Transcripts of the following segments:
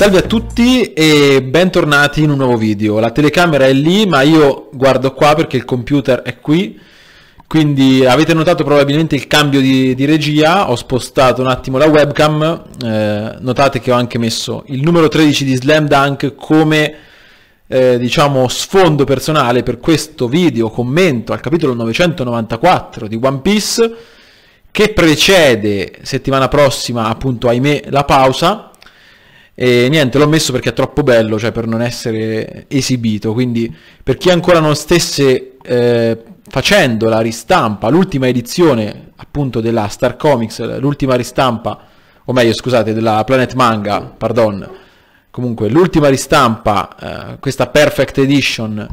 Salve a tutti e bentornati in un nuovo video. La telecamera è lì, ma io guardo qua perché il computer è qui. Quindi avete notato probabilmente il cambio di, di regia, ho spostato un attimo la webcam, eh, notate che ho anche messo il numero 13 di Slam Dunk come eh, diciamo sfondo personale per questo video commento al capitolo 994 di One Piece che precede settimana prossima appunto ahimè la pausa e niente, l'ho messo perché è troppo bello, cioè per non essere esibito. Quindi per chi ancora non stesse eh, facendo la ristampa, l'ultima edizione appunto della Star Comics, l'ultima ristampa, o meglio scusate, della Planet Manga, pardon, comunque l'ultima ristampa, eh, questa Perfect Edition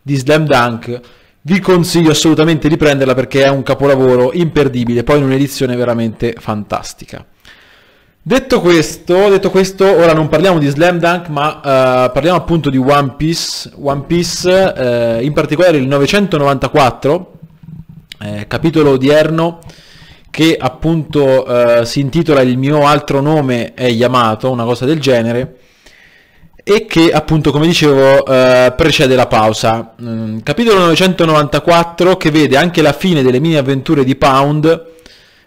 di Slam Dunk, vi consiglio assolutamente di prenderla perché è un capolavoro imperdibile, poi in un'edizione veramente fantastica. Detto questo, detto questo, ora non parliamo di Slam Dunk, ma uh, parliamo appunto di One Piece. One Piece, uh, in particolare il 994, eh, capitolo odierno, che appunto uh, si intitola Il mio altro nome è Yamato, una cosa del genere, e che appunto, come dicevo, precede la pausa. Mm, capitolo 994 che vede anche la fine delle mini avventure di Pound,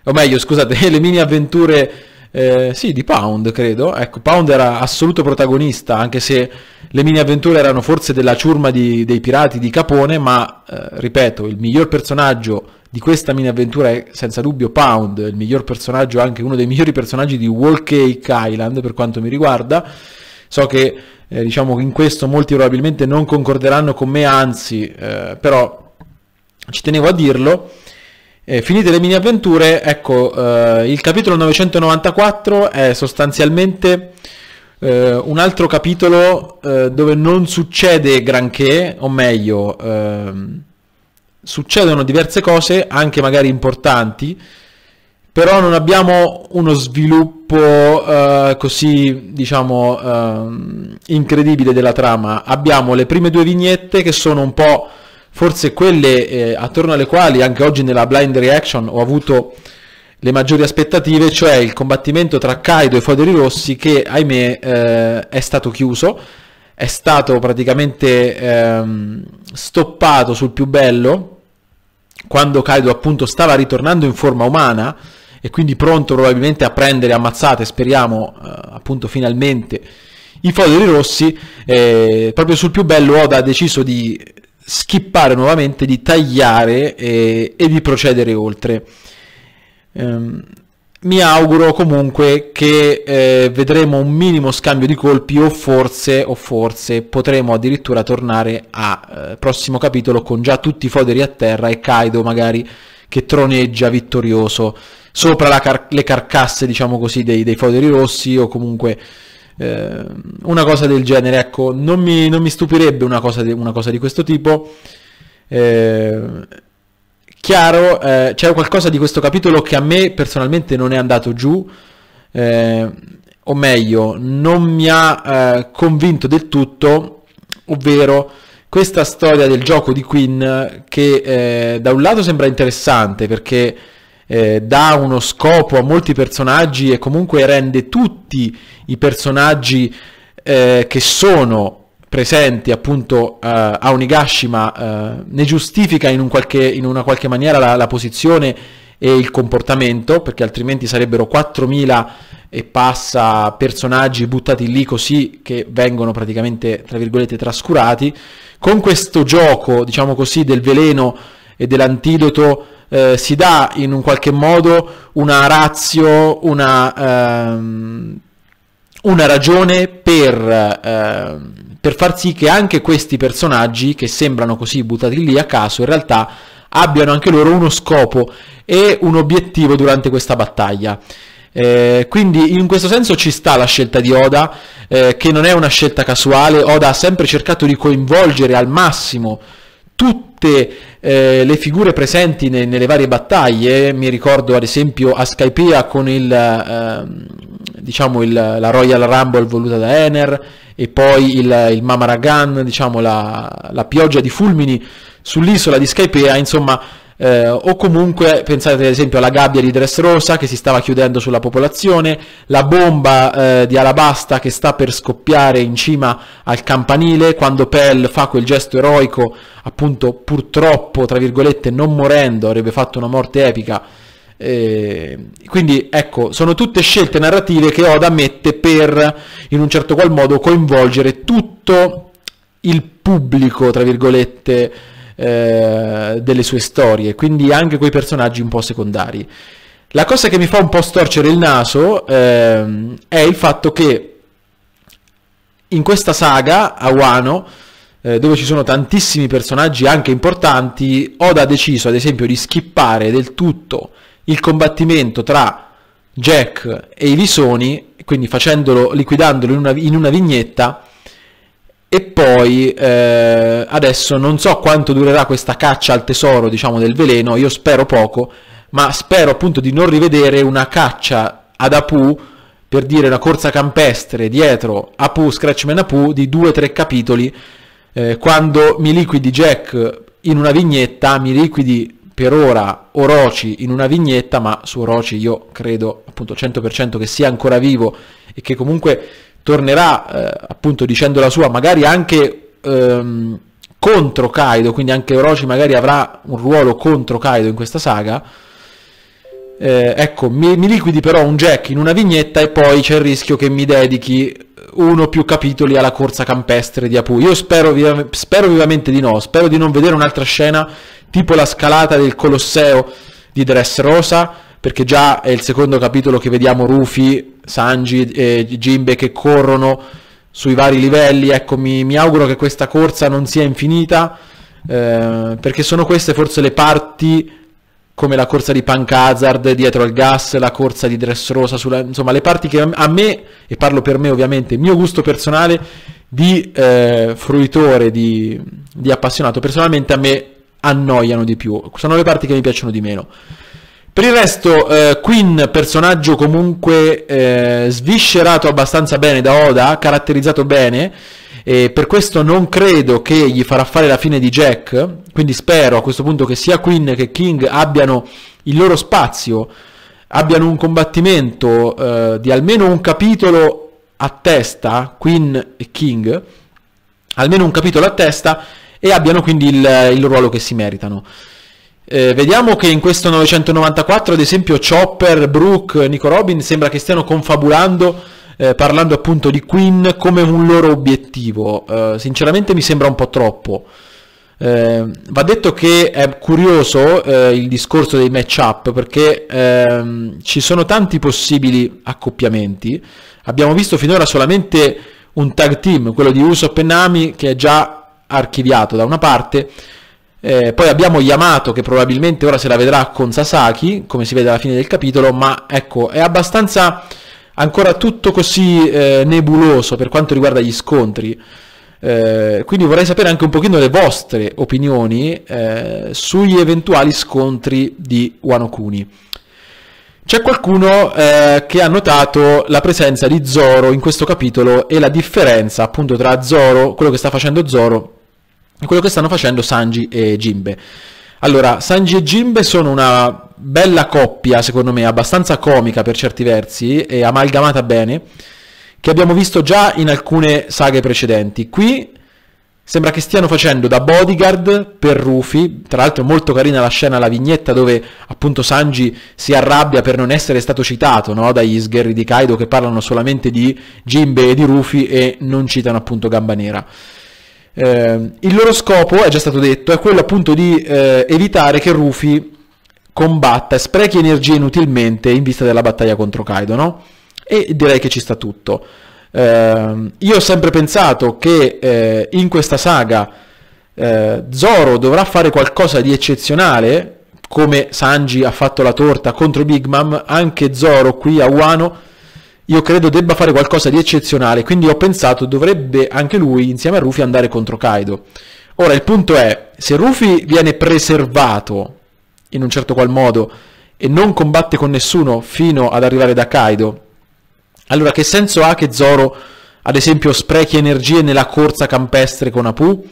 o meglio, scusate, le mini avventure eh, sì, di Pound, credo. Ecco, Pound era assoluto protagonista, anche se le mini avventure erano forse della ciurma di, dei pirati di Capone, ma eh, ripeto, il miglior personaggio di questa mini avventura è senza dubbio Pound, il miglior personaggio, anche uno dei migliori personaggi di Wall Cake Island per quanto mi riguarda. So che eh, diciamo in questo molti probabilmente non concorderanno con me, anzi, eh, però ci tenevo a dirlo. Eh, finite le mini avventure, ecco, eh, il capitolo 994 è sostanzialmente eh, un altro capitolo eh, dove non succede granché, o meglio, ehm, succedono diverse cose, anche magari importanti, però non abbiamo uno sviluppo eh, così, diciamo, ehm, incredibile della trama. Abbiamo le prime due vignette che sono un po' forse quelle eh, attorno alle quali anche oggi nella blind reaction ho avuto le maggiori aspettative, cioè il combattimento tra Kaido e Foderi Rossi che ahimè eh, è stato chiuso, è stato praticamente ehm, stoppato sul più bello quando Kaido appunto stava ritornando in forma umana e quindi pronto probabilmente a prendere ammazzate, speriamo eh, appunto finalmente i Foderi Rossi, eh, proprio sul più bello Oda ha deciso di skippare nuovamente, di tagliare e, e di procedere oltre. Um, mi auguro comunque che eh, vedremo un minimo scambio di colpi o forse, o forse potremo addirittura tornare al eh, prossimo capitolo con già tutti i foderi a terra e Kaido magari che troneggia vittorioso sopra car- le carcasse diciamo così dei, dei foderi rossi o comunque eh, una cosa del genere, ecco, non mi, non mi stupirebbe una cosa, di, una cosa, di, questo tipo. Eh, chiaro, eh, c'è qualcosa di questo capitolo che a me personalmente non è andato giù, eh, o meglio, non mi ha eh, convinto del tutto, ovvero questa storia del gioco di Queen che eh, da un lato sembra interessante perché eh, dà uno scopo a molti personaggi e comunque rende tutti i personaggi eh, che sono presenti appunto uh, a Onigashima uh, ne giustifica in, un qualche, in, una qualche maniera la, la, posizione e il comportamento perché altrimenti sarebbero 4000 e passa personaggi buttati lì così che vengono praticamente tra virgolette trascurati. Con questo gioco diciamo così del veleno e dell'antidoto eh, si dà in un qualche modo una razio, una, ehm, una ragione per, eh, per far sì che anche questi personaggi che sembrano così buttati lì a caso in realtà abbiano anche loro uno scopo e un obiettivo durante questa battaglia. Eh, quindi in questo senso ci sta la scelta di Oda, eh, che non è una scelta casuale. Oda ha sempre cercato di coinvolgere al massimo tutte eh, le figure presenti ne, nelle varie battaglie, mi ricordo ad esempio a Skypiea con il, eh, diciamo il, la Royal Rumble voluta da Ener e poi il, il Mamaragan, diciamo la, la, pioggia di fulmini sull'isola di Skypea, insomma, eh, o comunque pensate ad esempio alla gabbia di Dressrosa che si stava chiudendo sulla popolazione, la bomba eh, di Alabasta che sta per scoppiare in cima al campanile quando Pell fa quel gesto eroico, appunto purtroppo, tra virgolette, non morendo, avrebbe fatto una morte epica. Eh, quindi ecco, sono tutte scelte narrative che Oda mette per in un certo qual modo coinvolgere tutto il pubblico, tra virgolette, eh, delle sue storie, quindi anche quei personaggi un po' secondari. La cosa che mi fa un po' storcere il naso ehm, è il fatto che in questa saga, a Wano, eh, dove ci sono tantissimi personaggi anche importanti, Oda ha deciso ad esempio di skippare del tutto il combattimento tra Jack e i visoni, quindi facendolo, liquidandolo in una, in una vignetta, e poi eh, adesso non so quanto durerà questa caccia al tesoro, diciamo, del veleno, io spero poco, ma spero appunto di non rivedere una caccia ad Apu, per dire una corsa campestre dietro Apu, Scratchman Apu, di due o tre capitoli, eh, quando mi liquidi Jack in una vignetta, mi liquidi per ora Orochi in una vignetta, ma su Orochi io credo appunto 100% che sia ancora vivo e che comunque tornerà eh, appunto dicendo la sua, magari anche ehm, contro Kaido, quindi anche Orochi magari avrà un ruolo contro Kaido in questa saga. Eh, ecco, mi, mi, liquidi però un Jack in una vignetta e poi c'è il rischio che mi dedichi uno o più capitoli alla corsa campestre di Apu. Io spero, viva, spero vivamente di no, spero di non vedere un'altra scena tipo la scalata del Colosseo di Dressrosa, perché già è il secondo capitolo che vediamo Rufi, Sanji e Jimbe che corrono sui vari livelli. Ecco, mi, mi auguro che questa corsa non sia infinita, eh, perché sono queste forse le parti come la corsa di Punk Hazard dietro al gas, la corsa di Dressrosa, sulla, insomma le parti che a me, e parlo per me ovviamente, mio gusto personale di eh, fruitore, di, di appassionato, personalmente a me annoiano di più, sono le parti che mi piacciono di meno. Per il resto, eh, Queen, personaggio comunque eh, sviscerato abbastanza bene da Oda, caratterizzato bene, e per questo non credo che gli farà fare la fine di Jack, quindi spero a questo punto che sia Queen che King abbiano il loro spazio, abbiano un combattimento eh, di almeno un capitolo a testa, Queen e King, almeno un capitolo a testa, e abbiano quindi il, il ruolo che si meritano. Eh, vediamo che in questo 994, ad esempio, Chopper, Brooke, Nico Robin sembra che stiano confabulando, eh, parlando appunto di Queen come un loro obiettivo. Eh, sinceramente mi sembra un po' troppo. Eh, va detto che è curioso eh, il discorso dei match-up perché ehm, ci sono tanti possibili accoppiamenti. Abbiamo visto finora solamente un tag team, quello di Usopp e che è già archiviato da una parte eh, poi abbiamo Yamato che probabilmente ora se la vedrà con Sasaki, come si vede alla fine del capitolo, ma ecco, è abbastanza ancora tutto così eh, nebuloso per quanto riguarda gli scontri. Eh, quindi vorrei sapere anche un pochino le vostre opinioni eh, sugli eventuali scontri di Wano Kuni. C'è qualcuno eh, che ha notato la presenza di Zoro in questo capitolo e la differenza appunto tra Zoro, quello che sta facendo Zoro quello che stanno facendo Sanji e Jimbe. Allora, Sanji e Jimbe sono una bella coppia, secondo me, abbastanza comica per certi versi e amalgamata bene, che abbiamo visto già in alcune saghe precedenti. Qui sembra che stiano facendo da bodyguard per Rufy, tra l'altro è molto carina la scena, la vignetta dove appunto Sanji si arrabbia per non essere stato citato no? dagli sgherri di Kaido che parlano solamente di Jimbe e di Rufy e non citano appunto Gamba Nera. Eh, il loro scopo, è già stato detto, è quello appunto di eh, evitare che Rufy combatta e sprechi energie inutilmente in vista della battaglia contro Kaido, no? E direi che ci sta tutto. Eh, io ho sempre pensato che eh, in questa saga eh, Zoro dovrà fare qualcosa di eccezionale, come Sanji ha fatto la torta contro Big Mom, anche Zoro qui a Wano io credo debba fare qualcosa di eccezionale, quindi ho pensato dovrebbe anche lui insieme a Rufy andare contro Kaido. Ora il punto è, se Rufy viene preservato in un certo qual modo e non combatte con nessuno fino ad arrivare da Kaido, allora che senso ha che Zoro ad esempio sprechi energie nella corsa campestre con Apu?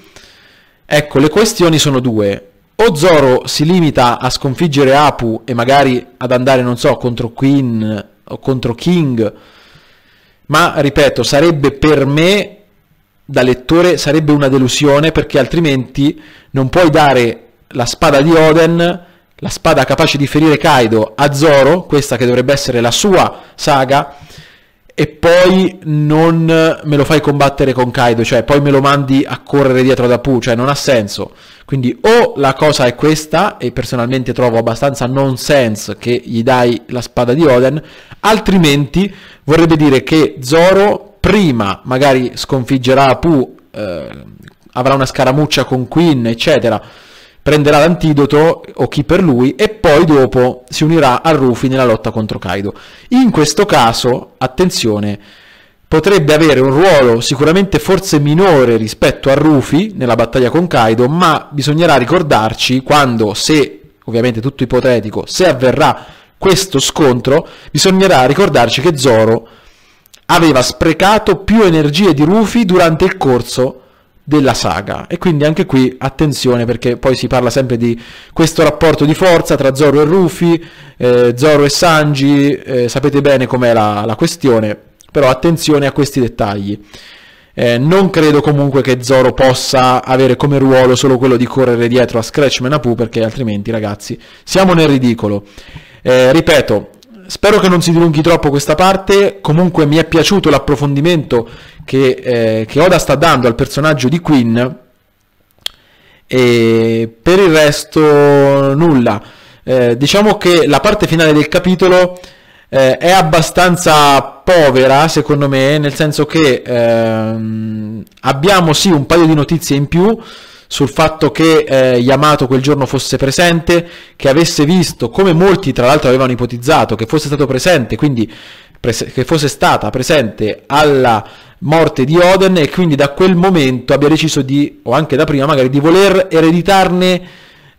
Ecco, le questioni sono due. O Zoro si limita a sconfiggere Apu e magari ad andare, non so, contro Queen contro King, ma ripeto, sarebbe per me da lettore sarebbe una delusione perché altrimenti non puoi dare la spada di Oden, la spada capace di ferire Kaido a Zoro, questa che dovrebbe essere la sua saga, e poi non me lo fai combattere con Kaido, cioè poi me lo mandi a correre dietro ad Apu, cioè non ha senso. Quindi o la cosa è questa, e personalmente trovo abbastanza nonsense che gli dai la spada di Oden, altrimenti vorrebbe dire che Zoro prima magari sconfiggerà Apu, eh, avrà una scaramuccia con Queen, eccetera, prenderà l'antidoto o chi per lui e poi dopo si unirà a Rufy nella lotta contro Kaido. In questo caso, attenzione, potrebbe avere un ruolo sicuramente forse minore rispetto a Rufy nella battaglia con Kaido, ma bisognerà ricordarci quando, se ovviamente tutto ipotetico, se avverrà questo scontro, bisognerà ricordarci che Zoro aveva sprecato più energie di Rufy durante il corso della saga e quindi anche qui attenzione perché poi si parla sempre di questo rapporto di forza tra Zoro e Rufy, eh, Zoro e Sanji, eh, sapete bene com'è la, la, questione, però attenzione a questi dettagli. Eh, non credo comunque che Zoro possa avere come ruolo solo quello di correre dietro a Scratchman Apu perché altrimenti ragazzi siamo nel ridicolo. Eh, ripeto, Spero che non si dilunghi troppo questa parte, comunque mi è piaciuto l'approfondimento che, eh, che Oda sta dando al personaggio di Queen e per il resto nulla. Eh, diciamo che la parte finale del capitolo eh, è abbastanza povera secondo me, nel senso che ehm, abbiamo sì un paio di notizie in più, sul fatto che eh, Yamato quel giorno fosse presente, che avesse visto, come molti tra l'altro avevano ipotizzato, che fosse stato presente, quindi prese- che fosse stata presente alla morte di Oden e quindi da quel momento abbia deciso di, o anche da prima magari, di voler ereditarne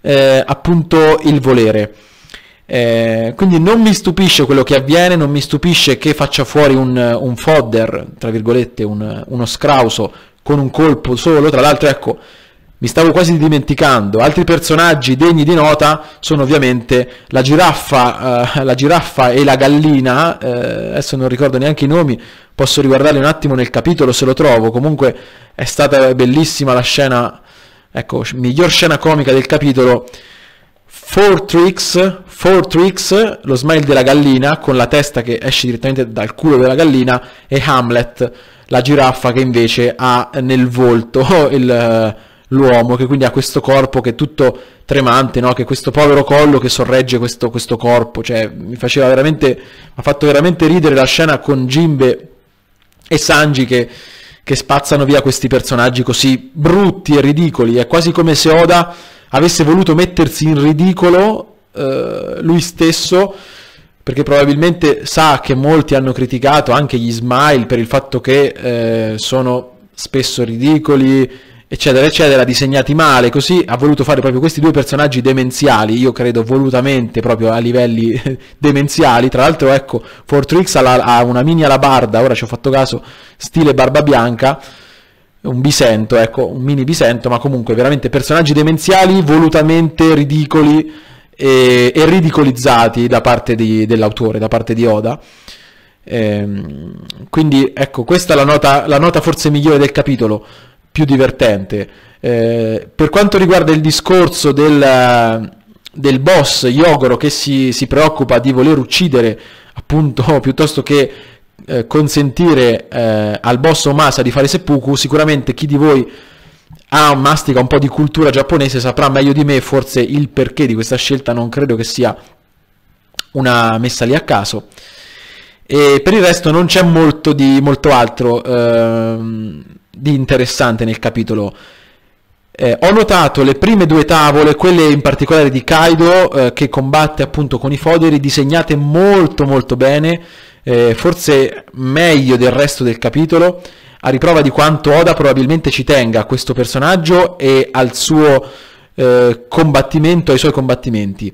eh, appunto il volere. Eh, quindi non mi stupisce quello che avviene, non mi stupisce che faccia fuori un, un fodder, tra virgolette, un, uno scrauso con un colpo solo. Tra l'altro, ecco, mi stavo quasi dimenticando, altri personaggi degni di nota sono ovviamente la giraffa, eh, la giraffa e la gallina, eh, adesso non ricordo neanche i nomi, posso riguardarli un attimo nel capitolo se lo trovo, comunque è stata bellissima la scena, ecco, miglior scena comica del capitolo, Four Tricks, Four Tricks, lo smile della gallina con la testa che esce direttamente dal culo della gallina e Hamlet, la giraffa che invece ha nel volto il l'uomo, che quindi ha questo corpo che è tutto tremante, no? che questo povero collo che sorregge questo, questo corpo, cioè mi faceva veramente, mi ha fatto veramente ridere la scena con Jimbe e Sanji che, che spazzano via questi personaggi così brutti e ridicoli, è quasi come se Oda avesse voluto mettersi in ridicolo eh, lui stesso perché probabilmente sa che molti hanno criticato anche gli Smile per il fatto che eh, sono spesso ridicoli, eccetera, eccetera, disegnati male, così ha voluto fare proprio questi due personaggi demenziali, io credo volutamente proprio a livelli demenziali, tra l'altro ecco, Fortrix ha, ha una mini alabarda, ora ci ho fatto caso, stile barba bianca, un bisento, ecco, un mini bisento, ma comunque veramente personaggi demenziali, volutamente ridicoli e, e ridicolizzati da parte di, dell'autore, da parte di Oda. Ehm, quindi ecco, questa è la nota, la nota forse migliore del capitolo più divertente. Eh, per quanto riguarda il discorso del, del boss Yogoro che si, si, preoccupa di voler uccidere appunto piuttosto che eh, consentire eh, al boss Omasa di fare seppuku, sicuramente chi di voi ha mastica un po' di cultura giapponese saprà meglio di me forse il perché di questa scelta, non credo che sia una messa lì a caso. E per il resto non c'è molto di molto altro. Ehm, di interessante nel capitolo. Eh, ho notato le prime due tavole, quelle in particolare di Kaido eh, che combatte appunto con i foderi, disegnate molto molto bene, eh, forse meglio del resto del capitolo, a riprova di quanto Oda probabilmente ci tenga a questo personaggio e al suo eh, combattimento, ai suoi combattimenti.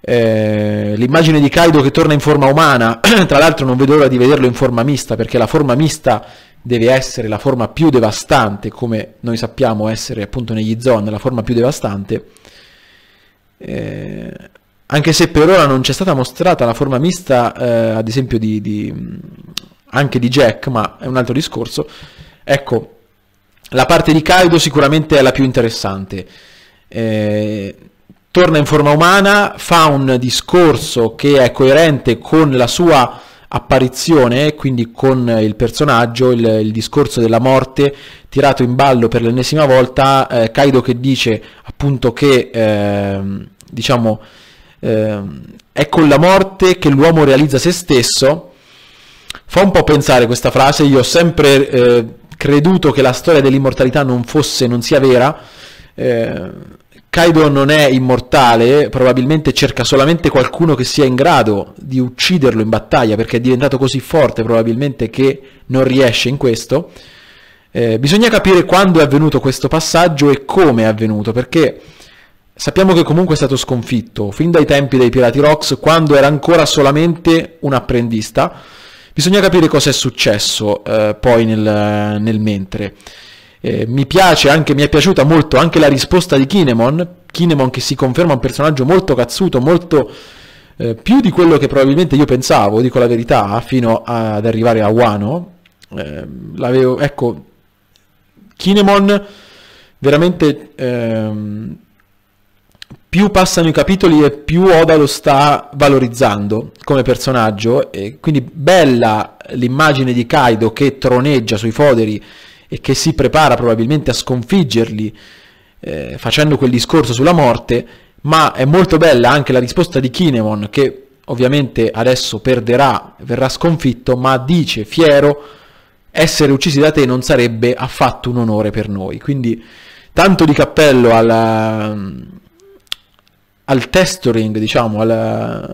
Eh, l'immagine di Kaido che torna in forma umana, tra l'altro non vedo l'ora di vederlo in forma mista perché la forma mista deve essere la forma più devastante, come noi sappiamo essere appunto negli zone la forma più devastante, eh, anche se per ora non c'è stata mostrata la forma mista, eh, ad esempio di, di, anche di Jack, ma è un altro discorso, ecco, la parte di Kaido sicuramente è la più interessante. Eh, torna in forma umana, fa un discorso che è coerente con la sua apparizione, quindi con il personaggio, il, il, discorso della morte tirato in ballo per l'ennesima volta, eh, Kaido che dice appunto che eh, diciamo eh, è con la morte che l'uomo realizza se stesso. Fa un po' pensare questa frase, io ho sempre eh, creduto che la storia dell'immortalità non fosse, non sia vera. Kaido non è immortale, probabilmente cerca solamente qualcuno che sia in grado di ucciderlo in battaglia perché è diventato così forte probabilmente che non riesce in questo. Eh, bisogna capire quando è avvenuto questo passaggio e come è avvenuto perché sappiamo che comunque è stato sconfitto fin dai tempi dei Pirati Rocks quando era ancora solamente un apprendista. Bisogna capire cosa è successo eh, poi nel, nel mentre. Eh, mi piace anche, mi è piaciuta molto anche la risposta di Kinemon, Kinemon che si conferma un personaggio molto cazzuto, molto eh, più di quello che probabilmente io pensavo, dico la verità, fino ad arrivare a Wano. Eh, l'avevo, ecco, Kinemon veramente ehm, più passano i capitoli e più Oda lo sta valorizzando come personaggio e quindi bella l'immagine di Kaido che troneggia sui foderi e che si prepara probabilmente a sconfiggerli eh, facendo quel discorso sulla morte, ma è molto bella anche la risposta di Kinemon che ovviamente adesso perderà, verrà sconfitto, ma dice fiero essere uccisi da te non sarebbe affatto un onore per noi. Quindi tanto di cappello alla, al testoring, diciamo, alla,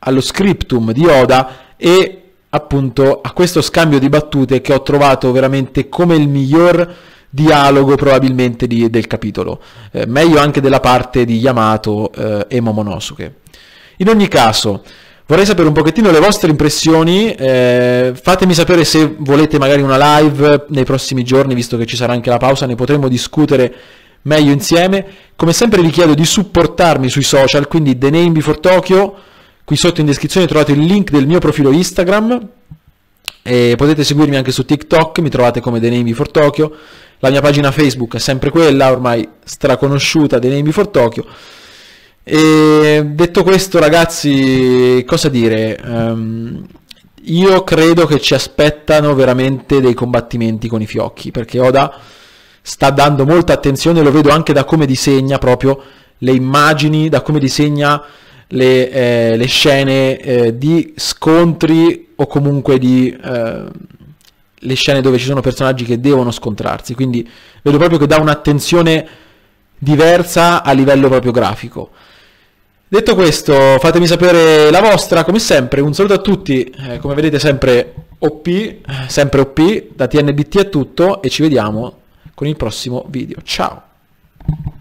allo scriptum di Oda e appunto a questo scambio di battute che ho trovato veramente come il miglior dialogo probabilmente di, del capitolo, eh, meglio anche della parte di Yamato eh, e Momonosuke. In ogni caso, vorrei sapere un pochettino le vostre impressioni, eh, fatemi sapere se volete magari una live nei prossimi giorni, visto che ci sarà anche la pausa, ne potremo discutere meglio insieme. Come sempre vi chiedo di supportarmi sui social, quindi The Name Before Tokyo, Qui sotto in descrizione trovate il link del mio profilo Instagram e potete seguirmi anche su TikTok, mi trovate come The Name Before Tokyo. La mia pagina Facebook è sempre quella, ormai straconosciuta, The Name Before Tokyo. E detto questo, ragazzi, cosa dire? Um, io credo che ci aspettano veramente dei combattimenti con i fiocchi, perché Oda sta dando molta attenzione, lo vedo anche da come disegna proprio le immagini, da come disegna le, eh, le scene eh, di scontri o comunque di eh, le scene dove ci sono personaggi che devono scontrarsi. Quindi vedo proprio che dà un'attenzione diversa a livello proprio grafico. Detto questo, fatemi sapere la vostra, come sempre, un saluto a tutti, eh, come vedete sempre OP, sempre OP, da TNBT è tutto e ci vediamo con il prossimo video. Ciao!